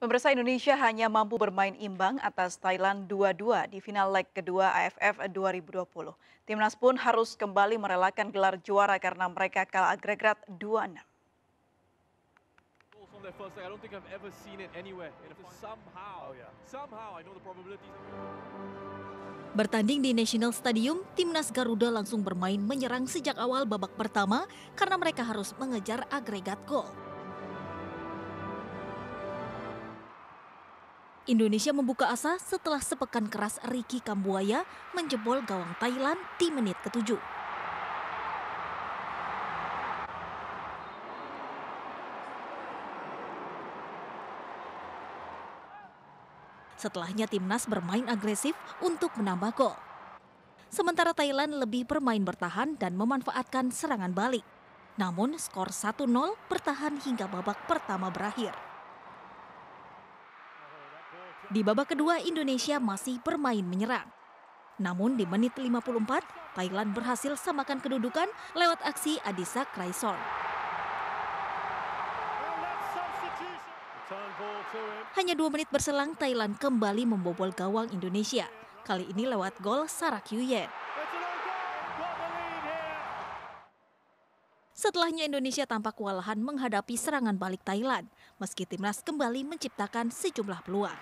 Pemirsa Indonesia hanya mampu bermain imbang atas Thailand 2-2 di final leg kedua AFF 2020. Timnas pun harus kembali merelakan gelar juara karena mereka kalah agregat 2-6. on their first leg. I don't think I've ever seen it anywhere. In a, somehow, somehow I know the probabilities. Bertanding di National Stadium, timnas Garuda langsung bermain menyerang sejak awal babak pertama karena mereka harus mengejar agregat gol. Indonesia membuka asa setelah sepekan keras Ricky Kambuaya menjebol gawang Thailand di menit ketujuh. Setelahnya timnas bermain agresif untuk menambah gol. Sementara Thailand lebih bermain bertahan dan memanfaatkan serangan balik. Namun skor 1-0 bertahan hingga babak pertama berakhir. Di babak kedua Indonesia masih bermain menyerang. Namun di menit 54, Thailand berhasil samakan kedudukan lewat aksi Adisa Kraison. Hanya dua menit berselang, Thailand kembali membobol gawang Indonesia. Kali ini lewat gol Sarak Yuyen. Setelahnya Indonesia tampak kewalahan menghadapi serangan balik Thailand, meski timnas kembali menciptakan sejumlah peluang.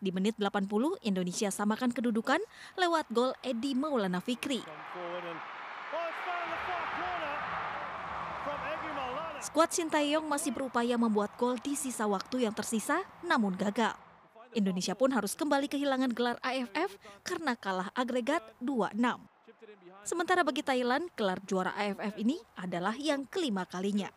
Di menit 80, Indonesia samakan kedudukan lewat gol Edi Maulana Fikri. Skuad Sintayong masih berupaya membuat gol di sisa waktu yang tersisa, namun gagal. Indonesia pun harus kembali kehilangan gelar AFF karena kalah agregat 2-6. Sementara bagi Thailand, gelar juara AFF ini adalah yang kelima kalinya.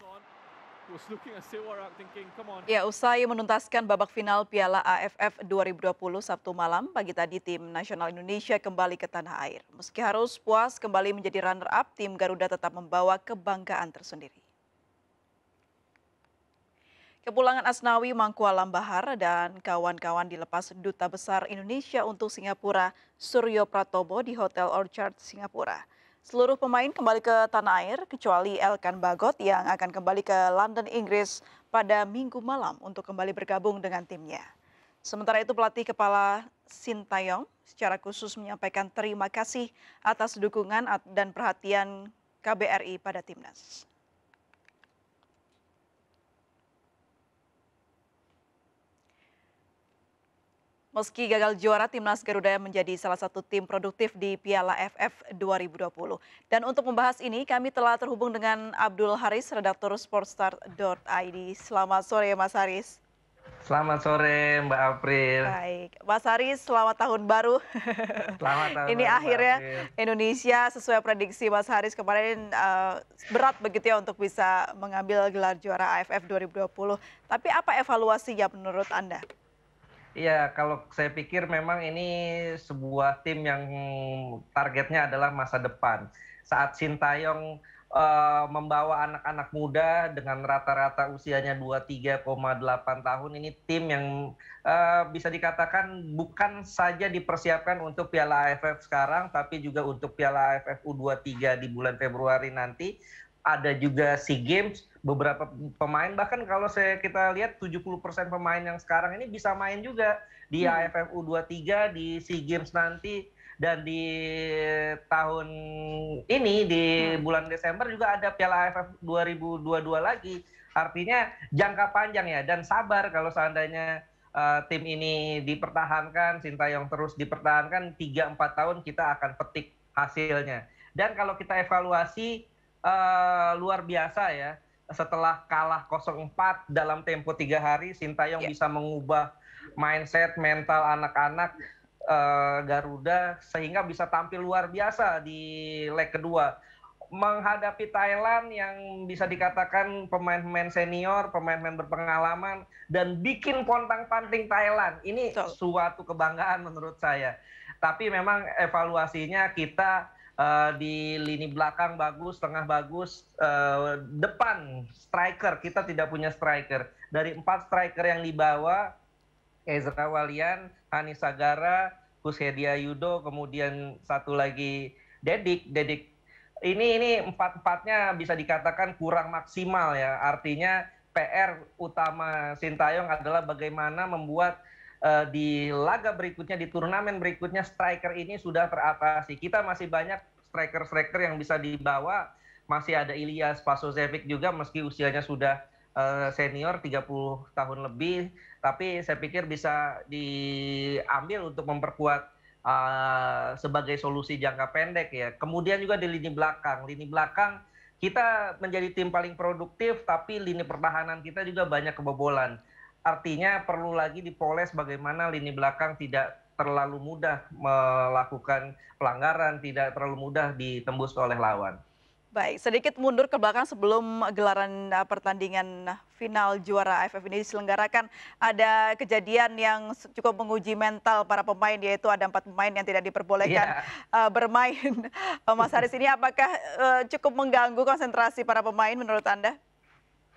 Ya, usai menuntaskan babak final Piala AFF 2020 Sabtu malam, pagi tadi tim nasional Indonesia kembali ke tanah air. Meski harus puas kembali menjadi runner-up, tim Garuda tetap membawa kebanggaan tersendiri. Kepulangan Asnawi Mangkualam Bahar dan kawan-kawan dilepas Duta Besar Indonesia untuk Singapura, Suryo Pratobo di Hotel Orchard, Singapura. Seluruh pemain kembali ke tanah air kecuali Elkan Bagot yang akan kembali ke London, Inggris pada minggu malam untuk kembali bergabung dengan timnya. Sementara itu pelatih kepala Sintayong secara khusus menyampaikan terima kasih atas dukungan dan perhatian KBRI pada timnas. Meski gagal juara, timnas Garuda menjadi salah satu tim produktif di Piala FF 2020. Dan untuk membahas ini, kami telah terhubung dengan Abdul Haris, redaktur sportstar.id. Selamat sore, Mas Haris. Selamat sore, Mbak April. Baik, Mas Haris, selamat tahun baru. Selamat tahun ini baru, akhirnya April. Indonesia sesuai prediksi Mas Haris kemarin eh, berat begitu ya untuk bisa mengambil gelar juara AFF 2020. Tapi apa evaluasinya menurut Anda? Iya, kalau saya pikir memang ini sebuah tim yang targetnya adalah masa depan. Saat Sintayong eh, membawa anak-anak muda dengan rata-rata usianya 23,8 tahun, ini tim yang eh, bisa dikatakan bukan saja dipersiapkan untuk Piala AFF sekarang, tapi juga untuk Piala AFF U23 di bulan Februari nanti. Ada juga SEA Games, beberapa pemain bahkan kalau saya kita lihat 70% pemain yang sekarang ini bisa main juga di AFF U23 di SEA Games nanti dan di tahun ini di bulan Desember juga ada Piala AFF 2022 lagi. Artinya jangka panjang ya dan sabar kalau seandainya eh, tim ini dipertahankan, Sintayong terus dipertahankan 3 4 tahun kita akan petik hasilnya. Dan kalau kita evaluasi eh, luar biasa ya setelah kalah 0-4 dalam tempo tiga hari, Sintayong Ya. bisa mengubah mindset mental anak-anak eh, Garuda sehingga bisa tampil luar biasa di leg kedua menghadapi Thailand yang bisa dikatakan pemain-pemain senior, pemain-pemain berpengalaman dan bikin pontang-panting Thailand. Ini Betul. suatu kebanggaan menurut saya. Tapi memang evaluasinya kita eh, di lini belakang bagus, tengah bagus, eh, depan striker kita tidak punya striker. Dari empat striker yang dibawa Ezra Walian, Hani Sagara, Kushedia Yudo, kemudian satu lagi Dedik. Dedik ini ini empat empatnya bisa dikatakan kurang maksimal ya. Artinya PR utama Sintayong adalah bagaimana membuat uh, di laga berikutnya di turnamen berikutnya striker ini sudah teratasi. Kita masih banyak striker-striker yang bisa dibawa. Masih ada Ilyas Pasosevic juga meski usianya sudah uh, senior 30 tahun lebih, tapi saya pikir bisa diambil untuk memperkuat uh, sebagai solusi jangka pendek ya. Kemudian juga di lini belakang, lini belakang kita menjadi tim paling produktif, tapi lini pertahanan kita juga banyak kebobolan. Artinya perlu lagi dipoles bagaimana lini belakang tidak terlalu mudah melakukan pelanggaran, tidak terlalu mudah ditembus oleh lawan. Baik, sedikit mundur ke belakang sebelum gelaran uh, pertandingan final juara AFF ini diselenggarakan. Ada kejadian yang cukup menguji mental para pemain, yaitu ada empat pemain yang tidak diperbolehkan yeah. uh, bermain. Uh, Mas Haris ini apakah uh, cukup mengganggu konsentrasi para pemain menurut Anda?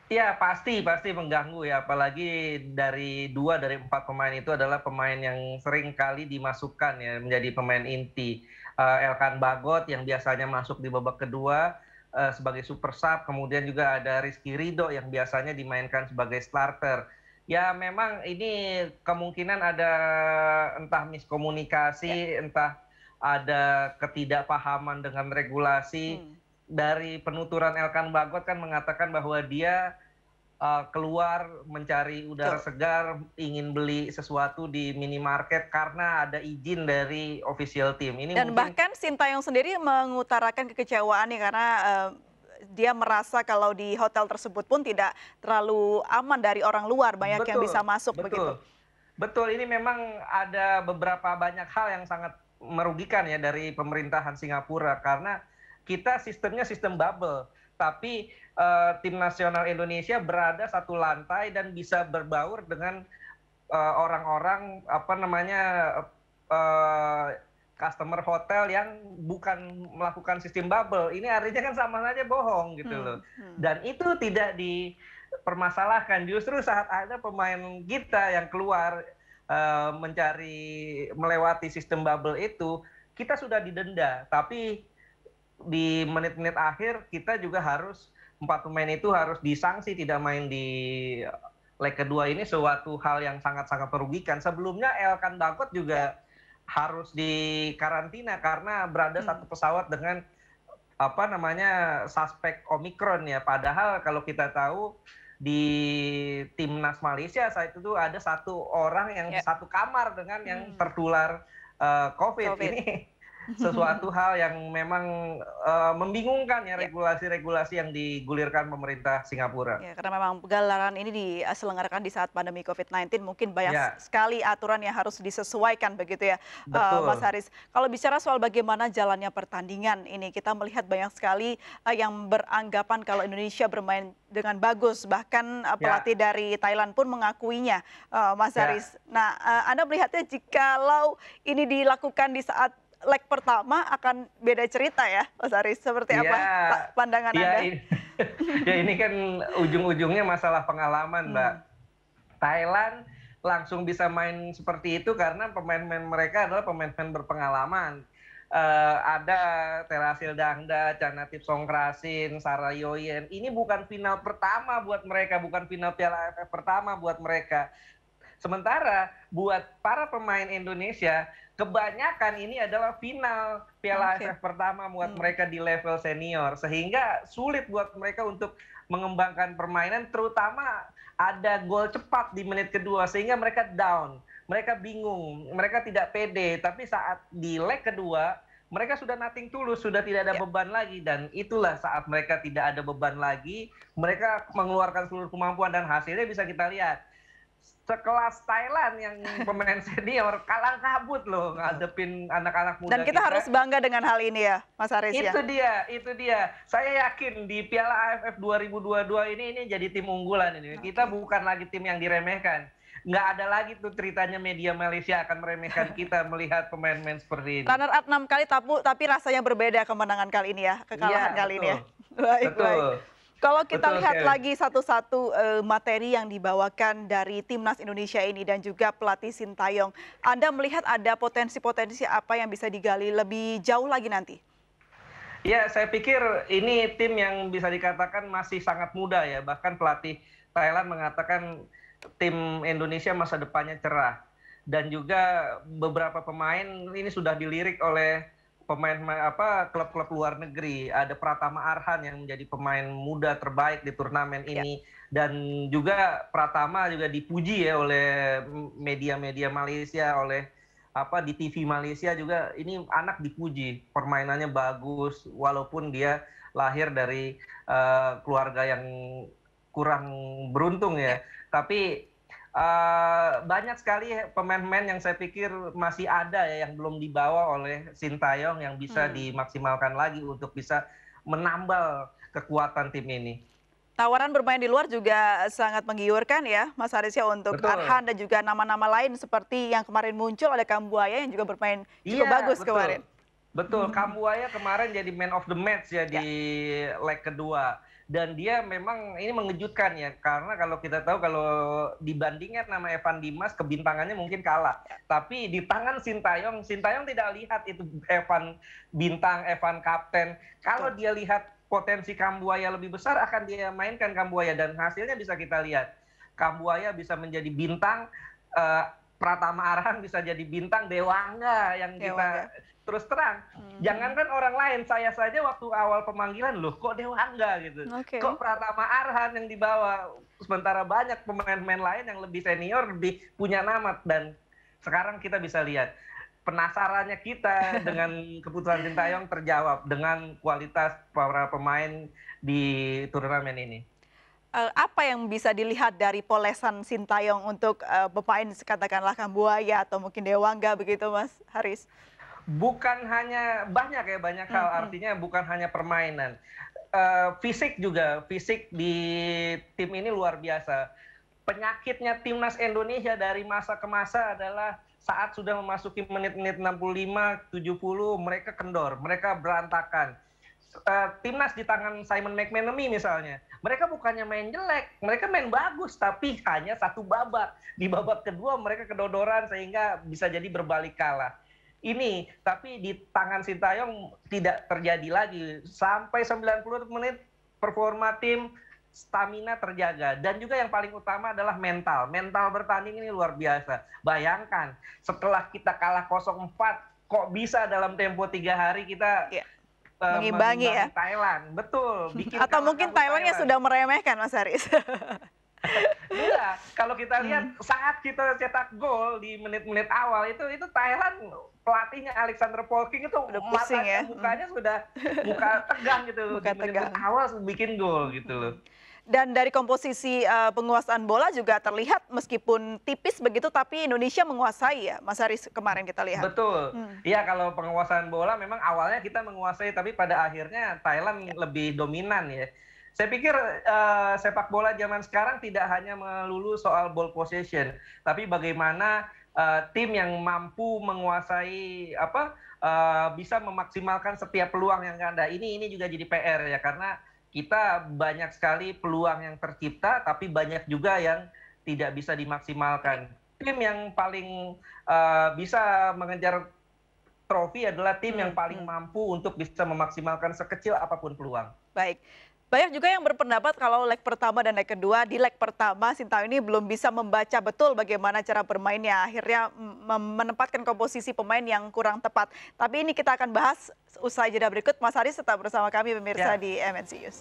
Ya pasti pasti mengganggu ya apalagi dari dua dari empat pemain itu adalah pemain yang sering kali dimasukkan ya menjadi pemain inti uh, Elkan Bagot yang biasanya masuk di babak kedua uh, sebagai super sub, kemudian juga ada Rizky Ridho yang biasanya dimainkan sebagai starter. Ya memang ini kemungkinan ada entah miskomunikasi, ya. entah ada ketidakpahaman dengan regulasi. Hmm. Dari penuturan Elkan Bagot kan mengatakan bahwa dia uh, keluar mencari udara Tuh. segar, ingin beli sesuatu di minimarket karena ada izin dari official team. Ini Dan mungkin... bahkan Sintayong sendiri mengutarakan kekecewaannya karena uh, dia merasa kalau di hotel tersebut pun tidak terlalu aman dari orang luar, banyak betul, yang bisa masuk betul. begitu. Betul, ini memang ada beberapa banyak hal yang sangat merugikan ya dari pemerintahan Singapura karena kita sistemnya sistem bubble tapi uh, tim nasional Indonesia berada satu lantai dan bisa berbaur dengan eh, orang-orang uh, apa namanya uh, customer hotel yang bukan melakukan sistem bubble. Ini artinya kan sama saja bohong gitu hmm, loh. Hmm. Dan itu tidak dipermasalahkan. Justru saat ada pemain kita yang keluar uh, mencari melewati sistem bubble itu, kita sudah didenda. Tapi di menit-menit akhir kita juga harus empat pemain itu harus disanksi tidak main di leg kedua ini suatu hal yang sangat-sangat merugikan. Sebelumnya Elkan Dakot juga harus di karantina karena berada hmm. satu pesawat dengan apa namanya suspek Omikron ya. Padahal kalau kita tahu di timnas Malaysia saat itu ada satu orang yang yeah. satu kamar dengan yang hmm. tertular uh, COVID. COVID ini sesuatu hal yang memang uh, membingungkan ya, ya regulasi-regulasi yang digulirkan pemerintah Singapura. Ya, karena memang gelaran ini diselenggarakan di saat pandemi COVID-19 mungkin banyak ya. sekali aturan yang harus disesuaikan begitu ya uh, Mas Haris. Kalau bicara soal bagaimana jalannya pertandingan ini kita melihat banyak sekali uh, yang beranggapan kalau Indonesia bermain dengan bagus bahkan uh, pelatih ya. dari Thailand pun mengakuinya uh, Mas ya. Haris. Nah, uh, Anda melihatnya jikalau ini dilakukan di saat leg pertama akan beda cerita ya, Mas Aris. Seperti ya, apa pandangan ya, Anda? Ini, ya ini kan ujung-ujungnya masalah pengalaman, hmm. Mbak. Thailand langsung bisa main seperti itu karena pemain-pemain mereka adalah pemain-pemain berpengalaman. Uh, ada Terasil Dangda, Canatip Songkrasin, Sarah Yoyen. Ini bukan final pertama buat mereka, bukan final Piala AFF pertama buat mereka. Sementara buat para pemain Indonesia, kebanyakan ini adalah final Piala okay. AFF pertama buat hmm. mereka di level senior sehingga sulit buat mereka untuk mengembangkan permainan terutama ada gol cepat di menit kedua sehingga mereka down mereka bingung mereka tidak pede tapi saat di leg kedua mereka sudah nating tulus sudah tidak ada yeah. beban lagi dan itulah saat mereka tidak ada beban lagi mereka mengeluarkan seluruh kemampuan dan hasilnya bisa kita lihat sekelas Thailand yang pemain senior kalang kabut loh ngadepin anak-anak muda Dan kita, kita harus bangga dengan hal ini ya, Mas Aris ya. Itu dia, itu dia. Saya yakin di Piala AFF 2022 ini ini jadi tim unggulan ini. Okay. Kita bukan lagi tim yang diremehkan. Nggak ada lagi tuh ceritanya media Malaysia akan meremehkan kita melihat pemain-pemain seperti ini. Runner up 6 kali tapi, tapi rasanya berbeda kemenangan kali ini ya, kekalahan ya, kali betul. ini ya. Baik, betul. baik. Kalau kita Betul, lihat okay. lagi satu-satu uh, materi yang dibawakan dari timnas Indonesia ini dan juga pelatih Sintayong, Anda melihat ada potensi-potensi apa yang bisa digali lebih jauh lagi nanti? Ya, saya pikir ini tim yang bisa dikatakan masih sangat muda ya. Bahkan pelatih Thailand mengatakan tim Indonesia masa depannya cerah dan juga beberapa pemain ini sudah dilirik oleh pemain apa klub-klub luar negeri. Ada Pratama Arhan yang menjadi pemain muda terbaik di turnamen ya. ini ya. dan juga Pratama juga dipuji ya oleh media-media Malaysia, oleh apa di TV Malaysia juga ini anak dipuji, permainannya bagus walaupun dia lahir dari uh, keluarga yang kurang beruntung ya. ya. Tapi Uh, banyak sekali pemain-pemain yang saya pikir masih ada ya yang belum dibawa oleh Sintayong yang bisa hmm. dimaksimalkan lagi untuk bisa menambal kekuatan tim ini. Tawaran bermain di luar juga sangat menggiurkan ya, Mas Haris ya untuk betul. Arhan dan juga nama-nama lain seperti yang kemarin muncul oleh Kambuaya yang juga bermain cukup iya, bagus betul. kemarin. Betul, hmm. Kambuaya kemarin jadi man of the match ya, ya. di leg kedua dan dia memang ini mengejutkan ya karena kalau kita tahu kalau dibandingkan nama Evan Dimas kebintangannya mungkin kalah. Tapi di tangan Sintayong Sintayong tidak lihat itu Evan bintang Evan kapten. Kalau dia lihat potensi Kambuaya lebih besar akan dia mainkan Kambuaya. Dan hasilnya bisa kita lihat. Kambuaya bisa menjadi bintang uh, Pratama Arhan bisa jadi bintang Dewangga yang Dewangga. kita terus terang hmm. jangankan orang lain saya saja waktu awal pemanggilan loh kok Dewa Angga gitu okay. kok Pratama Arhan yang dibawa sementara banyak pemain-pemain lain yang lebih senior lebih punya nama dan sekarang kita bisa lihat penasarannya kita dengan keputusan Sintayong terjawab dengan kualitas para pemain di turnamen ini uh, apa yang bisa dilihat dari polesan Sintayong untuk uh, pemain katakanlah Kambuaya atau mungkin Dewangga begitu Mas Haris? Bukan hanya banyak ya banyak hal. Artinya bukan hanya permainan. Uh, fisik juga. Fisik di tim ini luar biasa. Penyakitnya timnas Indonesia dari masa ke masa adalah saat sudah memasuki menit-menit 65 70 mereka kendor. Mereka berantakan. Uh, timnas di tangan Simon McManamy misalnya. Mereka bukannya main jelek mereka main bagus tapi hanya satu babak. Di babak kedua mereka kedodoran sehingga bisa jadi berbalik kalah ini tapi di tangan Sintayong tidak terjadi lagi. Sampai 90 menit performa tim stamina terjaga. Dan juga yang paling utama adalah mental. Mental bertanding ini luar biasa. Bayangkan setelah kita kalah 0-4 kok bisa dalam tempo tiga hari kita ya. Uh, mengimbangi ya. Thailand? Betul bikin atau mungkin Thailandnya Thailand. sudah meremehkan Mas Haris Iya, kalau kita lihat hmm. saat kita cetak gol di menit-menit awal itu itu Thailand pelatihnya Alexander Polking itu udah pusing ya. Mukanya hmm. sudah muka tegang gitu muka di tegang. menit awal bikin gol gitu loh. Dan dari komposisi uh, penguasaan bola juga terlihat meskipun tipis begitu tapi Indonesia menguasai ya Mas Haris kemarin kita lihat. Betul. Hmm. Iya hmm. kalau penguasaan bola memang awalnya kita menguasai tapi pada akhirnya Thailand ya. lebih dominan ya saya pikir uh, sepak bola zaman sekarang tidak hanya melulu soal ball possession, tapi bagaimana uh, tim yang mampu menguasai apa uh, bisa memaksimalkan setiap peluang yang ada. Ini ini juga jadi PR ya karena kita banyak sekali peluang yang tercipta, tapi banyak juga yang tidak bisa dimaksimalkan. Tim yang paling uh, bisa mengejar trofi adalah tim yang hmm, paling hmm. mampu untuk bisa memaksimalkan sekecil apa pun peluang. Baik. Banyak juga yang berpendapat kalau leg pertama dan leg kedua di leg pertama Sintayong ini belum bisa membaca betul bagaimana cara bermainnya. Akhirnya menempatkan komposisi pemain yang kurang tepat. Tapi ini kita akan bahas usai jeda berikut. Mas Haris tetap bersama kami pemirsa ya. di MNC News.